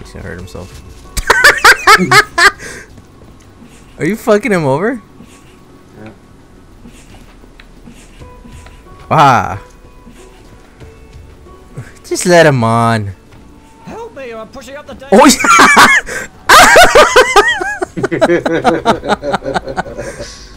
He's gonna hurt himself. Are you fucking him over? Yeah. Ah. Just let him on. Help me, I'm pushing up the deck. Oh, yeah.